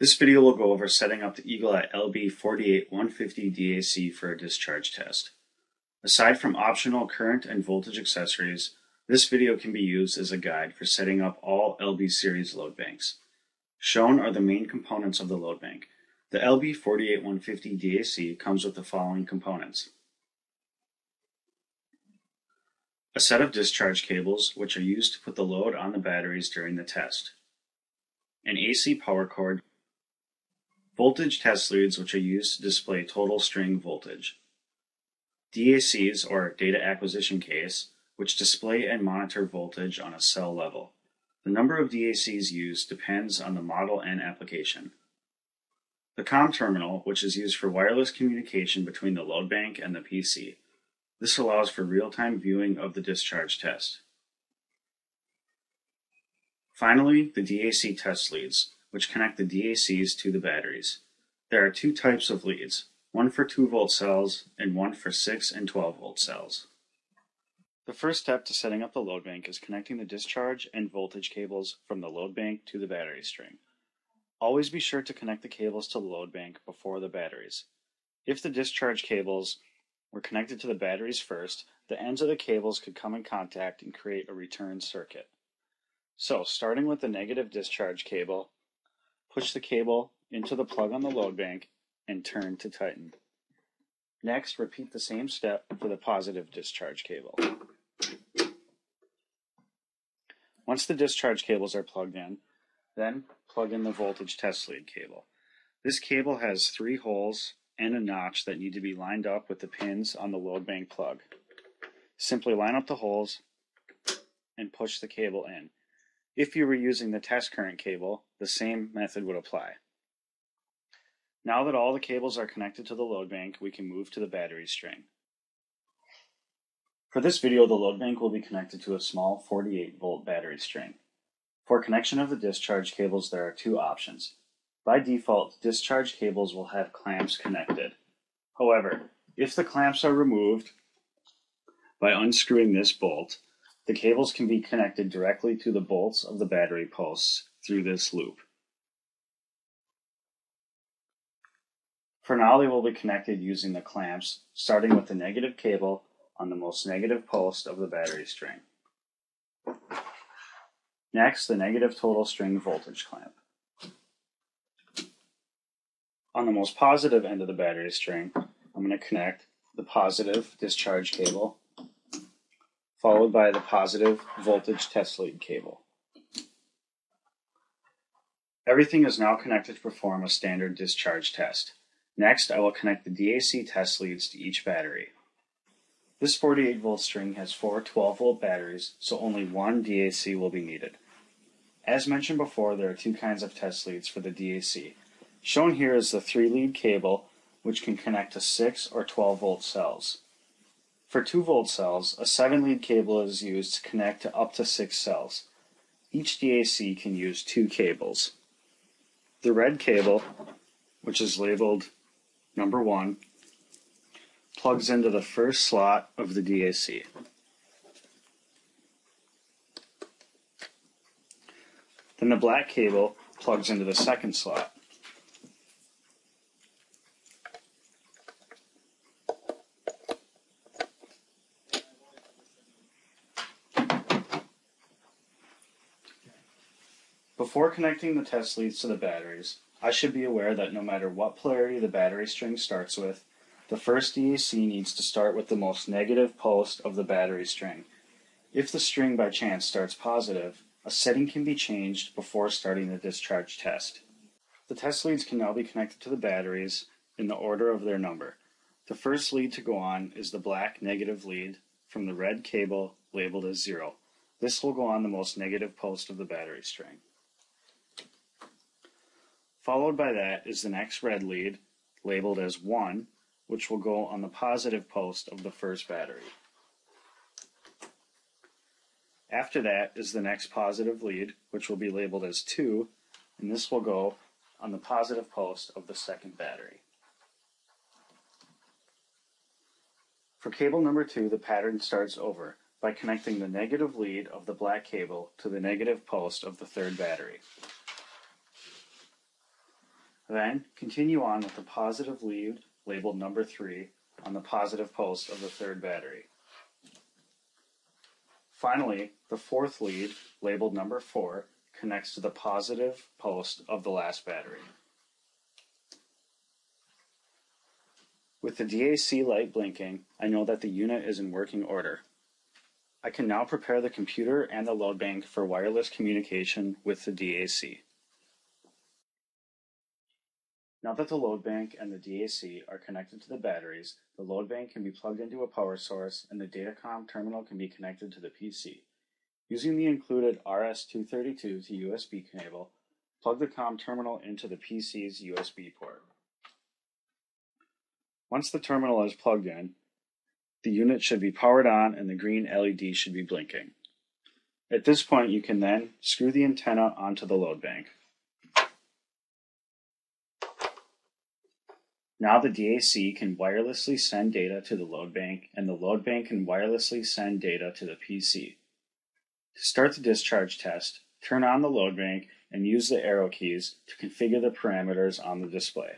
This video will go over setting up the Eagle Eye LB48150 DAC for a discharge test. Aside from optional current and voltage accessories, this video can be used as a guide for setting up all LB series load banks. Shown are the main components of the load bank. The LB48150 DAC comes with the following components. A set of discharge cables, which are used to put the load on the batteries during the test. An AC power cord Voltage test leads which are used to display total string voltage. DACs or data acquisition case which display and monitor voltage on a cell level. The number of DACs used depends on the model and application. The COM terminal, which is used for wireless communication between the load bank and the PC. This allows for real-time viewing of the discharge test. Finally, the DAC test leads, which connect the DACs to the batteries. There are two types of leads, one for 2 volt cells and one for 6 and 12 volt cells. The first step to setting up the load bank is connecting the discharge and voltage cables from the load bank to the battery string. Always be sure to connect the cables to the load bank before the batteries. If the discharge cables were connected to the batteries first, the ends of the cables could come in contact and create a return circuit. So, starting with the negative discharge cable, Push the cable into the plug on the load bank and turn to tighten. Next, repeat the same step for the positive discharge cable. Once the discharge cables are plugged in, then plug in the voltage test lead cable. This cable has three holes and a notch that need to be lined up with the pins on the load bank plug. Simply line up the holes and push the cable in. If you were using the test current cable, the same method would apply. Now that all the cables are connected to the load bank, we can move to the battery string. For this video, the load bank will be connected to a small 48 volt battery string. For connection of the discharge cables, there are two options. By default, discharge cables will have clamps connected. However, if the clamps are removed by unscrewing this bolt, the cables can be connected directly to the bolts of the battery posts through this loop. They will be connected using the clamps, starting with the negative cable on the most negative post of the battery string. Next, the negative total string voltage clamp. On the most positive end of the battery string, I'm going to connect the positive discharge cable followed by the positive voltage test lead cable. Everything is now connected to perform a standard discharge test. Next, I will connect the DAC test leads to each battery. This 48 volt string has four 12 volt batteries, so only one DAC will be needed. As mentioned before, there are two kinds of test leads for the DAC. Shown here is the 3 lead cable, which can connect to 6 or 12 volt cells. For 2 volt cells, a 7 lead cable is used to connect to up to 6 cells. Each DAC can use two cables. The red cable, which is labeled number 1, plugs into the first slot of the DAC. Then the black cable plugs into the second slot. Before connecting the test leads to the batteries, I should be aware that no matter what polarity the battery string starts with, the first DAC needs to start with the most negative post of the battery string. If the string by chance starts positive, a setting can be changed before starting the discharge test. The test leads can now be connected to the batteries in the order of their number. The first lead to go on is the black negative lead from the red cable labeled as 0. This will go on the most negative post of the battery string. Followed by that is the next red lead, labeled as 1, which will go on the positive post of the first battery. After that is the next positive lead, which will be labeled as 2, and this will go on the positive post of the second battery. For cable number 2, the pattern starts over by connecting the negative lead of the black cable to the negative post of the third battery. Then continue on with the positive lead labeled number 3 on the positive post of the third battery. Finally, the fourth lead, labeled number 4, connects to the positive post of the last battery. With the DAC light blinking, I know that the unit is in working order. I can now prepare the computer and the load bank for wireless communication with the DAC. Now that the load bank and the DAC are connected to the batteries, the load bank can be plugged into a power source and the datacom terminal can be connected to the PC. Using the included RS-232 to USB cable, plug the COM terminal into the PC's USB port. Once the terminal is plugged in, the unit should be powered on and the green LED should be blinking. At this point, you can then screw the antenna onto the load bank. Now the DAC can wirelessly send data to the load bank and the load bank can wirelessly send data to the PC. To start the discharge test, turn on the load bank and use the arrow keys to configure the parameters on the display.